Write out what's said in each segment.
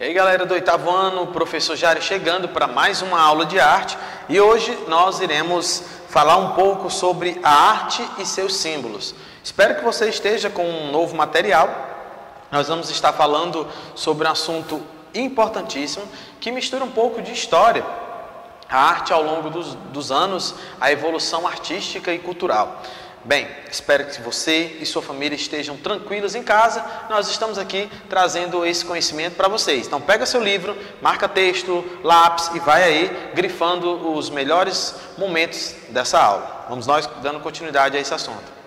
E aí galera do oitavo ano, professor Jari chegando para mais uma aula de arte e hoje nós iremos falar um pouco sobre a arte e seus símbolos. Espero que você esteja com um novo material. Nós vamos estar falando sobre um assunto importantíssimo que mistura um pouco de história, a arte ao longo dos, dos anos, a evolução artística e cultural. Bem, espero que você e sua família estejam tranquilos em casa. Nós estamos aqui trazendo esse conhecimento para vocês. Então pega seu livro, marca texto, lápis e vai aí grifando os melhores momentos dessa aula. Vamos nós dando continuidade a esse assunto.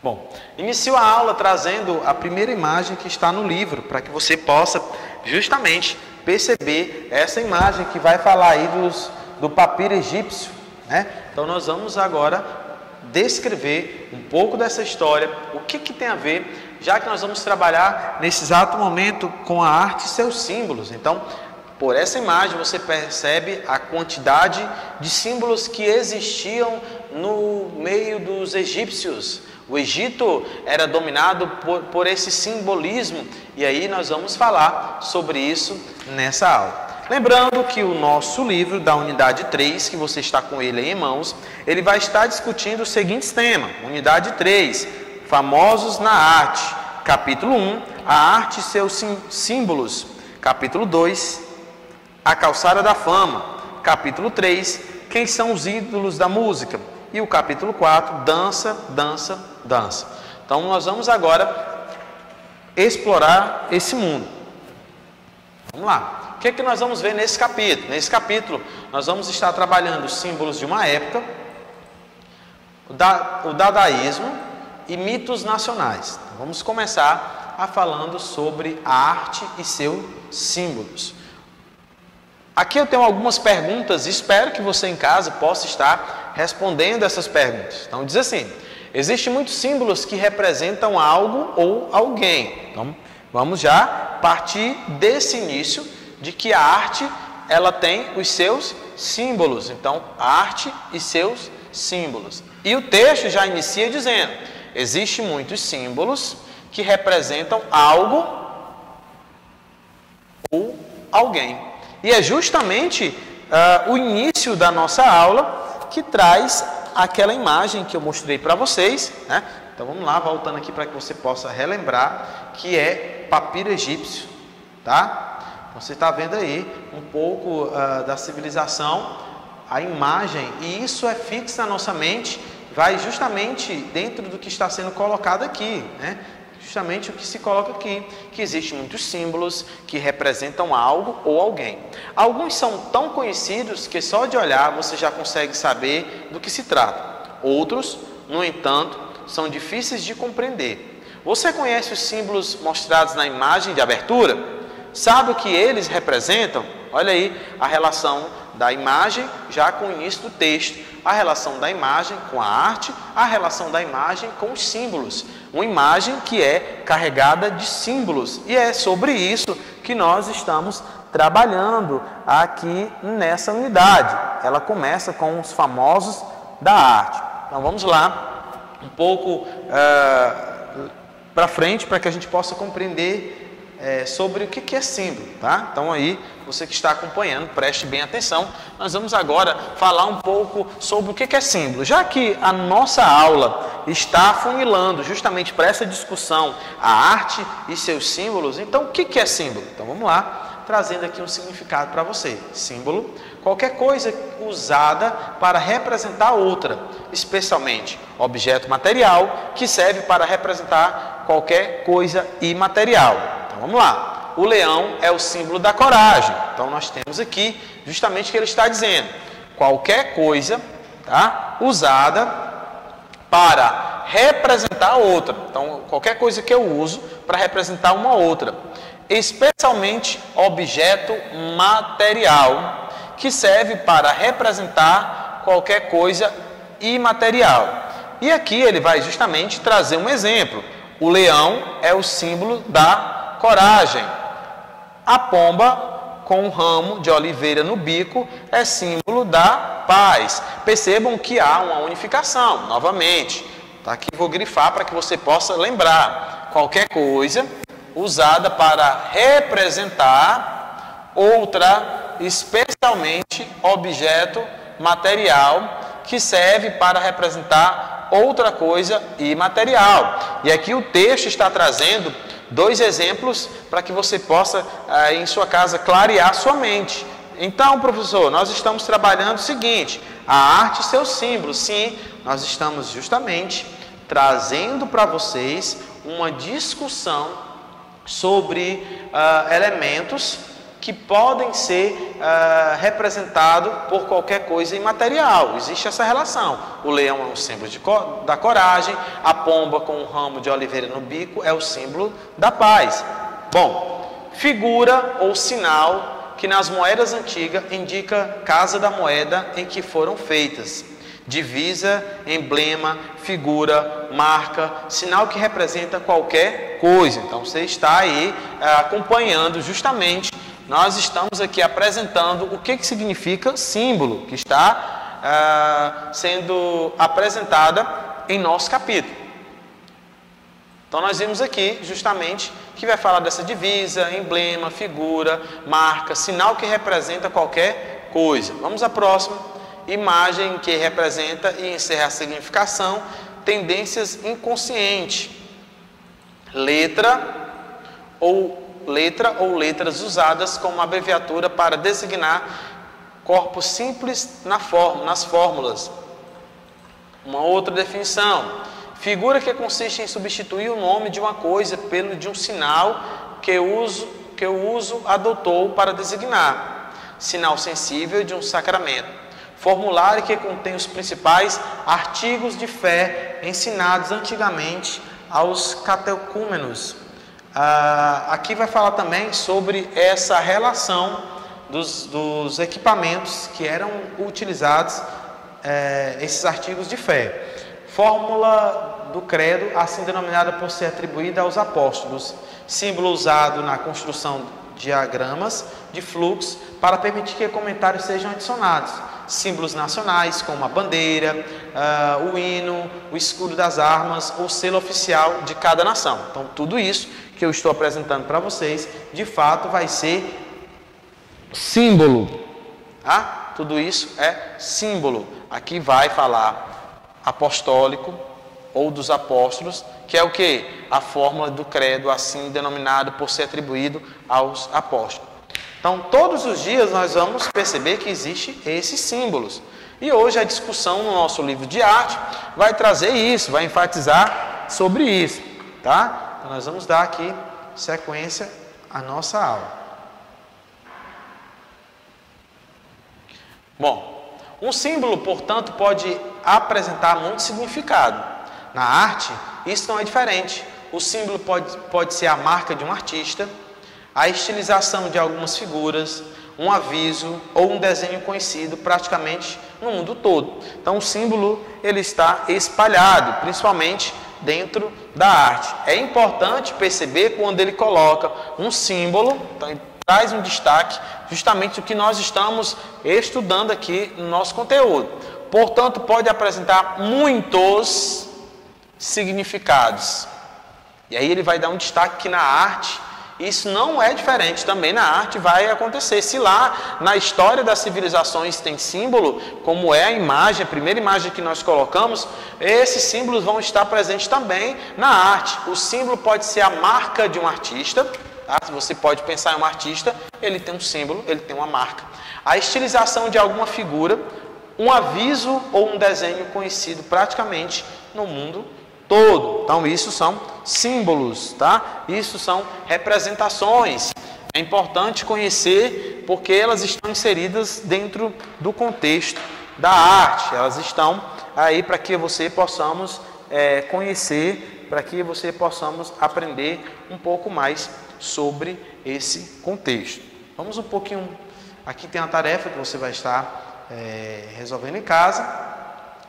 Bom, inicio a aula trazendo a primeira imagem que está no livro, para que você possa justamente perceber essa imagem que vai falar aí dos, do papiro egípcio. Né? Então nós vamos agora descrever um pouco dessa história, o que, que tem a ver, já que nós vamos trabalhar nesse exato momento com a arte e seus símbolos. Então, por essa imagem você percebe a quantidade de símbolos que existiam no meio dos egípcios. O Egito era dominado por, por esse simbolismo, e aí nós vamos falar sobre isso nessa aula. Lembrando que o nosso livro da unidade 3, que você está com ele em mãos, ele vai estar discutindo os seguintes temas. Unidade 3, famosos na arte. Capítulo 1, a arte e seus símbolos. Capítulo 2, a calçada da fama. Capítulo 3, quem são os ídolos da música. E o capítulo 4, dança, dança, dança. Então nós vamos agora explorar esse mundo. Vamos lá. O que, é que nós vamos ver nesse capítulo? Nesse capítulo, nós vamos estar trabalhando os símbolos de uma época, o, da, o dadaísmo e mitos nacionais. Então, vamos começar a falando sobre a arte e seus símbolos. Aqui eu tenho algumas perguntas, espero que você em casa possa estar respondendo essas perguntas. Então diz assim: existem muitos símbolos que representam algo ou alguém. Então vamos já partir desse início de que a arte ela tem os seus símbolos. Então, arte e seus símbolos. E o texto já inicia dizendo: existem muitos símbolos que representam algo ou alguém. E é justamente uh, o início da nossa aula que traz aquela imagem que eu mostrei para vocês, né? Então vamos lá, voltando aqui para que você possa relembrar que é papiro egípcio, tá? Você está vendo aí um pouco uh, da civilização, a imagem, e isso é fixo na nossa mente, vai justamente dentro do que está sendo colocado aqui, né? Justamente o que se coloca aqui, que existem muitos símbolos que representam algo ou alguém. Alguns são tão conhecidos que só de olhar você já consegue saber do que se trata. Outros, no entanto, são difíceis de compreender. Você conhece os símbolos mostrados na imagem de abertura? Sabe o que eles representam? Olha aí a relação da imagem já com o início do texto, a relação da imagem com a arte, a relação da imagem com os símbolos. Uma imagem que é carregada de símbolos e é sobre isso que nós estamos trabalhando aqui nessa unidade. Ela começa com os famosos da arte. Então vamos lá, um pouco uh, eh, para frente para que a gente possa compreender é, sobre o que é símbolo, tá? Então aí, você que está acompanhando, preste bem atenção. Nós vamos agora falar um pouco sobre o que é símbolo. Já que a nossa aula está funilando justamente para essa discussão a arte e seus símbolos, então o que é símbolo? Então vamos lá, trazendo aqui um significado para você. Símbolo, qualquer coisa usada para representar outra, especialmente objeto material que serve para representar qualquer coisa imaterial vamos lá. O leão é o símbolo da coragem. Então nós temos aqui justamente o que ele está dizendo. Qualquer coisa tá, usada para representar outra. Então, qualquer coisa que eu uso para representar uma outra. Especialmente objeto material, que serve para representar qualquer coisa imaterial. E aqui ele vai justamente trazer um exemplo. O leão é o símbolo da coragem. A pomba com um ramo de oliveira no bico é símbolo da paz. Percebam que há uma unificação, novamente. Tá aqui vou grifar para que você possa lembrar. Qualquer coisa usada para representar outra, especialmente objeto material, que serve para representar outra coisa imaterial. E aqui o texto está trazendo dois exemplos para que você possa, aí, em sua casa, clarear sua mente. Então, professor, nós estamos trabalhando o seguinte: a arte e seus símbolos. Sim, nós estamos justamente trazendo para vocês uma discussão sobre uh, elementos que podem ser uh, representados por qualquer coisa imaterial. Existe essa relação. O leão é um símbolo co da coragem, a pomba com um ramo de oliveira no bico é o símbolo da paz. Bom, figura ou sinal que nas moedas antigas indica casa da moeda em que foram feitas. Divisa, emblema, figura, marca, sinal que representa qualquer coisa. Então você está aí é, acompanhando justamente. Nós estamos aqui apresentando o que, que significa símbolo, que está é, sendo apresentada em nosso capítulo. Então nós vimos aqui justamente que vai falar dessa divisa, emblema, figura, marca, sinal que representa qualquer coisa. Vamos à próxima imagem que representa e encerra a significação, tendências inconscientes. Letra ou letra ou letras usadas como abreviatura para designar corpos simples na forma, nas fórmulas. Uma outra definição Figura que consiste em substituir o nome de uma coisa pelo de um sinal que o uso, que o uso adotou para designar. Sinal sensível de um sacramento. Formulário que contém os principais artigos de fé ensinados antigamente aos catecúmenos. Ah, aqui vai falar também sobre essa relação dos, dos equipamentos que eram utilizados, eh, esses artigos de fé. Fórmula do credo, assim denominada por ser atribuída aos apóstolos, símbolo usado na construção de diagramas de fluxo para permitir que comentários sejam adicionados. Símbolos nacionais, como a bandeira, uh, o hino, o escudo das armas, o selo oficial de cada nação. Então, tudo isso que eu estou apresentando para vocês, de fato, vai ser símbolo. Ah, tudo isso é símbolo. Aqui vai falar apostólico ou dos apóstolos, que é o que? A fórmula do credo, assim denominado por ser atribuído aos apóstolos. Então, todos os dias nós vamos perceber que existem esses símbolos. E hoje a discussão no nosso livro de arte vai trazer isso, vai enfatizar sobre isso, tá? Então, nós vamos dar aqui sequência à nossa aula. Bom, um símbolo, portanto, pode apresentar muito significado. Na arte, isso não é diferente. O símbolo pode, pode ser a marca de um artista, a estilização de algumas figuras, um aviso ou um desenho conhecido praticamente no mundo todo. Então, o símbolo ele está espalhado, principalmente dentro da arte. É importante perceber quando ele coloca um símbolo, então, traz um destaque justamente o que nós estamos estudando aqui no nosso conteúdo. Portanto, pode apresentar muitos significados. E aí ele vai dar um destaque que na arte isso não é diferente, também na arte vai acontecer. Se lá na história das civilizações tem símbolo, como é a imagem, a primeira imagem que nós colocamos, esses símbolos vão estar presentes também na arte. O símbolo pode ser a marca de um artista, Tá? Você pode pensar em um artista, ele tem um símbolo, ele tem uma marca. A estilização de alguma figura, um aviso ou um desenho conhecido praticamente no mundo todo. Então, isso são símbolos, tá? Isso são representações. É importante conhecer porque elas estão inseridas dentro do contexto da arte. Elas estão aí para que você possamos é, conhecer, para que você possamos aprender um pouco mais sobre esse contexto. Vamos um pouquinho. Aqui tem uma tarefa que você vai estar é, resolvendo em casa,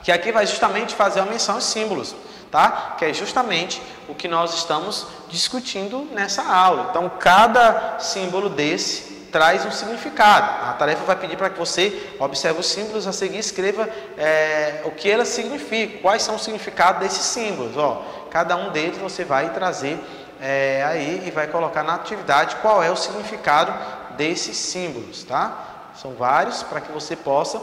que aqui vai justamente fazer a menção aos símbolos, tá? Que é justamente o que nós estamos discutindo nessa aula. Então, cada símbolo desse traz um significado. A tarefa vai pedir para que você observe os símbolos, a seguir escreva é, o que elas significam, quais são os significados desses símbolos. Ó, cada um deles você vai trazer é, aí e vai colocar na atividade qual é o significado desses símbolos, tá? São vários para que você possa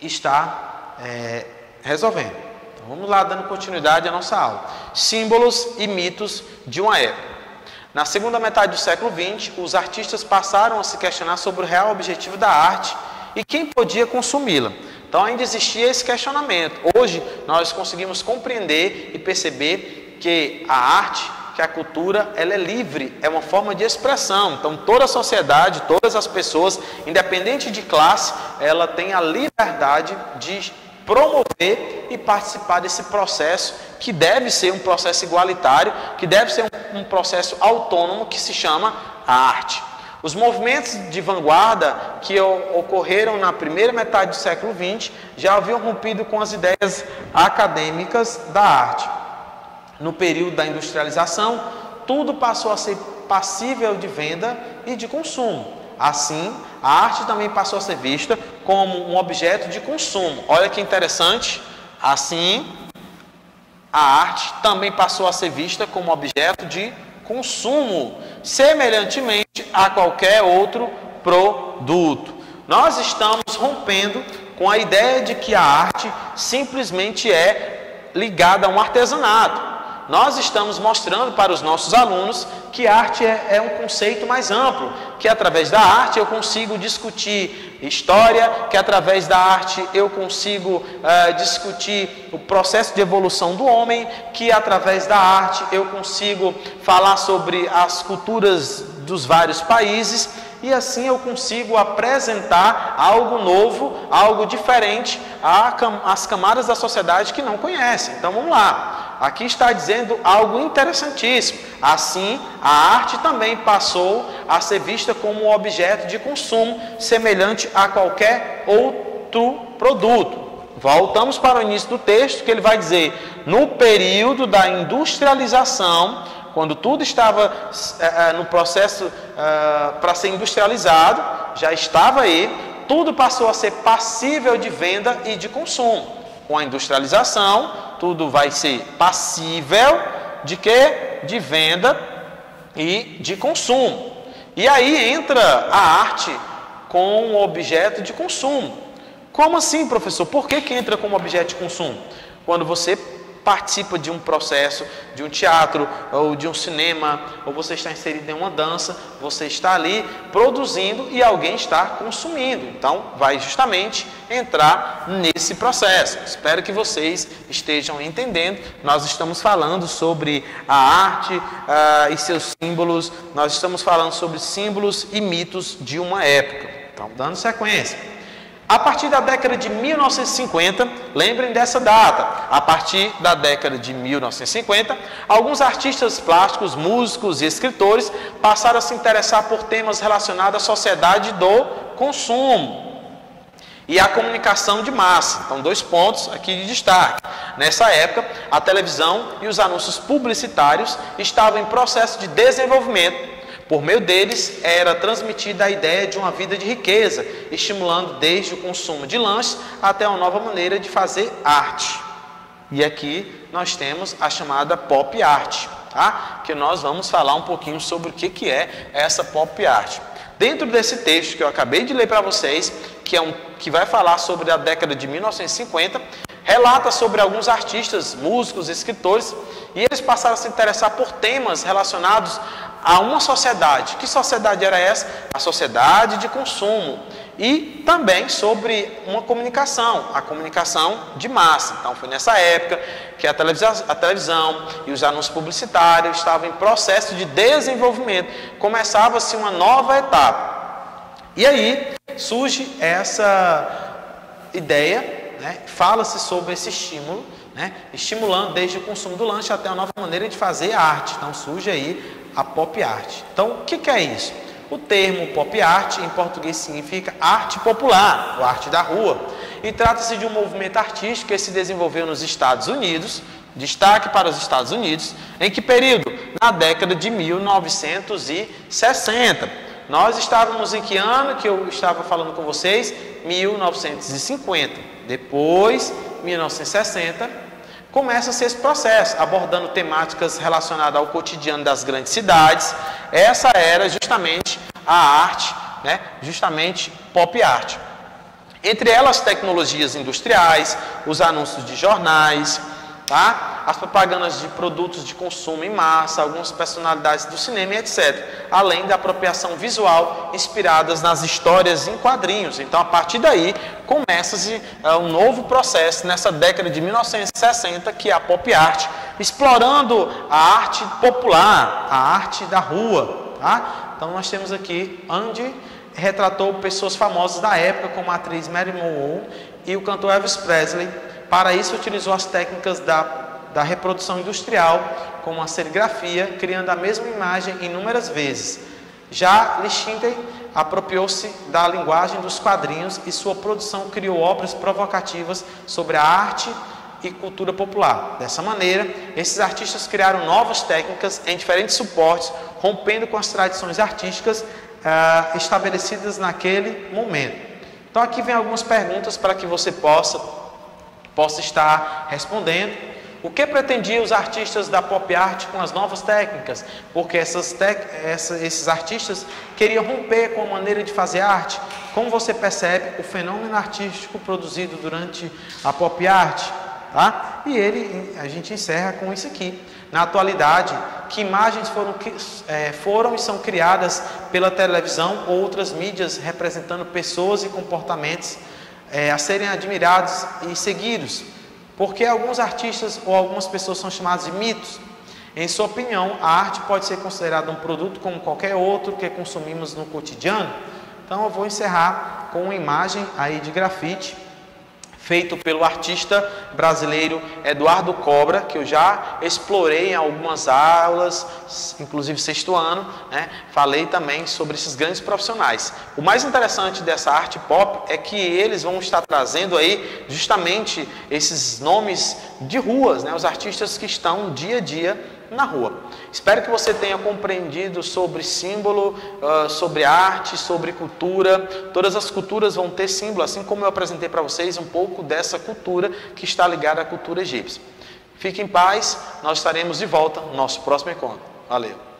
estar é, resolvendo. Então, vamos lá, dando continuidade à nossa aula. Símbolos e mitos de uma época. Na segunda metade do século XX, os artistas passaram a se questionar sobre o real objetivo da arte e quem podia consumi-la. Então ainda existia esse questionamento. Hoje nós conseguimos compreender e perceber que a arte, que a cultura, ela é livre, é uma forma de expressão. Então toda a sociedade, todas as pessoas, independente de classe, ela tem a liberdade de promover e participar desse processo que deve ser um processo igualitário, que deve ser um, um processo autônomo que se chama a arte. Os movimentos de vanguarda que ocorreram na primeira metade do século XX já haviam rompido com as ideias acadêmicas da arte. No período da industrialização, tudo passou a ser passível de venda e de consumo. Assim, a arte também passou a ser vista como um objeto de consumo. Olha que interessante. Assim, a arte também passou a ser vista como objeto de consumo, semelhantemente a qualquer outro produto. Nós estamos rompendo com a ideia de que a arte simplesmente é ligada a um artesanato. Nós estamos mostrando para os nossos alunos que arte é, é, um conceito mais amplo, que através da arte eu consigo discutir história, que através da arte eu consigo uh, discutir o processo de evolução do homem, que através da arte eu consigo falar sobre as culturas dos vários países e assim eu consigo apresentar algo novo, algo diferente às camadas da sociedade que não conhecem. Então vamos lá. Aqui está dizendo algo interessantíssimo. Assim, a arte também passou a ser vista como um objeto de consumo semelhante a qualquer outro produto. Voltamos para o início do texto que ele vai dizer: no período da industrialização, quando tudo estava é, no processo é, para ser industrializado, já estava aí, tudo passou a ser passível de venda e de consumo. Com a industrialização, tudo vai ser passível de quê? De venda e de consumo. E aí entra a arte com um objeto de consumo. Como assim, professor? Por que, que entra como objeto de consumo? Quando você participa de um processo, de um teatro ou de um cinema, ou você está inserido em uma dança, você está ali produzindo e alguém está consumindo. Então, vai justamente entrar nesse processo. Espero que vocês estejam entendendo. Nós estamos falando sobre a arte uh, e seus símbolos, nós estamos falando sobre símbolos e mitos de uma época. Então, dando sequência. A partir da década de 1950, lembrem dessa data, a partir da década de 1950, alguns artistas plásticos, músicos e escritores passaram a se interessar por temas relacionados à sociedade do consumo e à comunicação de massa. Então, dois pontos aqui de destaque. Nessa época, a televisão e os anúncios publicitários estavam em processo de desenvolvimento por meio deles era transmitida a ideia de uma vida de riqueza, estimulando desde o consumo de lanches até uma nova maneira de fazer arte. E aqui nós temos a chamada pop art, tá? que nós vamos falar um pouquinho sobre o que, que é essa pop art. Dentro desse texto que eu acabei de ler para vocês, que, é um, que vai falar sobre a década de 1950, relata sobre alguns artistas, músicos, escritores, e eles passaram a se interessar por temas relacionados a uma sociedade. Que sociedade era essa? A sociedade de consumo. E também sobre uma comunicação, a comunicação de massa. Então, foi nessa época que a televisão, a televisão e os anúncios publicitários estavam em processo de desenvolvimento. Começava-se uma nova etapa. E aí surge essa ideia, né? fala-se sobre esse estímulo, né? estimulando desde o consumo do lanche até a nova maneira de fazer arte. Então surge aí a pop art. Então, o que, que é isso? O termo pop art em português significa arte popular, ou arte da rua, e trata-se de um movimento artístico que se desenvolveu nos Estados Unidos, destaque para os Estados Unidos, em que período? Na década de 1960. Nós estávamos em que ano que eu estava falando com vocês? 1950. Depois, 1960, começa-se esse processo, abordando temáticas relacionadas ao cotidiano das grandes cidades. Essa era justamente a arte, né? justamente pop art. Entre elas, tecnologias industriais, os anúncios de jornais, tá? as propagandas de produtos de consumo em massa, algumas personalidades do cinema etc. Além da apropriação visual inspiradas nas histórias em quadrinhos. Então, a partir daí, começa-se uh, um novo processo nessa década de 1960, que é a pop art, explorando a arte popular, a arte da rua. Tá? Então, nós temos aqui Andy retratou pessoas famosas da época, como a atriz Mary Monroe e o cantor Elvis Presley, para isso, utilizou as técnicas da, da reprodução industrial, como a serigrafia, criando a mesma imagem inúmeras vezes. Já Lichtenstein apropriou-se da linguagem dos quadrinhos e sua produção criou obras provocativas sobre a arte e cultura popular. Dessa maneira, esses artistas criaram novas técnicas em diferentes suportes, rompendo com as tradições artísticas ah, estabelecidas naquele momento. Então, aqui vem algumas perguntas para que você possa possa estar respondendo. O que pretendiam os artistas da pop art com as novas técnicas? Porque essas tec... Essa, esses artistas queriam romper com a maneira de fazer arte. Como você percebe, o fenômeno artístico produzido durante a pop art. Tá? E ele, a gente encerra com isso aqui. Na atualidade, que imagens foram, é, foram e são criadas pela televisão ou outras mídias representando pessoas e comportamentos é, a serem admirados e seguidos, porque alguns artistas ou algumas pessoas são chamados de mitos. Em sua opinião, a arte pode ser considerada um produto como qualquer outro que consumimos no cotidiano? Então eu vou encerrar com uma imagem aí de grafite feito pelo artista brasileiro Eduardo Cobra, que eu já explorei em algumas aulas, inclusive sexto ano, né? falei também sobre esses grandes profissionais. O mais interessante dessa arte pop é que eles vão estar trazendo aí justamente esses nomes de ruas, né? os artistas que estão dia a dia na rua. Espero que você tenha compreendido sobre símbolo, uh, sobre arte, sobre cultura. Todas as culturas vão ter símbolo, assim como eu apresentei para vocês um pouco dessa cultura que está ligada à cultura egípcia. Fique em paz, nós estaremos de volta no nosso próximo encontro. Valeu!